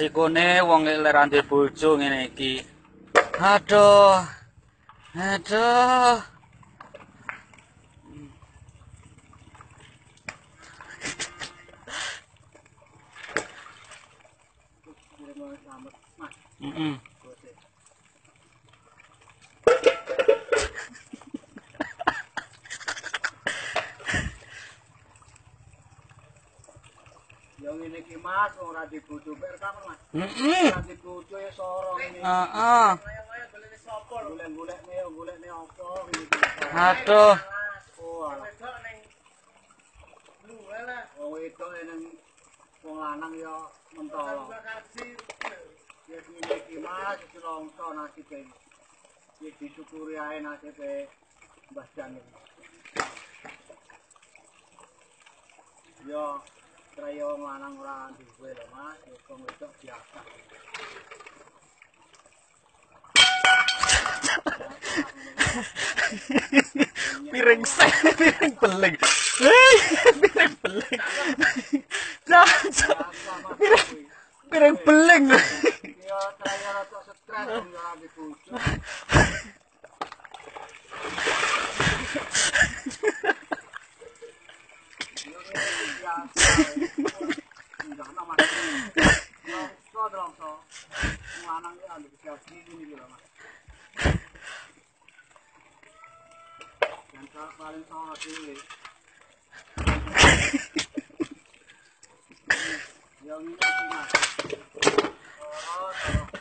Sikone wong lek randir bojo ngene iki. Aduh. Aduh. Heeh. Ya ngene iki Mas, ora dibutuh rekam Mas. Heeh. Ora dibutuh ya sorong ini. Heeh. Golek-golek ne, golek ne apa ngene iki. Aduh. Oh, alah. Wong wedok ning wong lanang ya mentolo. Ya ngene iki Mas, dilongso nasibe. Ya disyukuri ae nasibe Mbah Jan iki. Ya Raya wong lanang ora duwe lho Mas, ya wong wedok biasa. Piring se, piring beling. Hei, piring beling. Jangan, jangan. Piring. Piring beling. Ya raya rada stres wong ya ora dibutuh. Paling sama dhewe. Yang ini sih. Oh,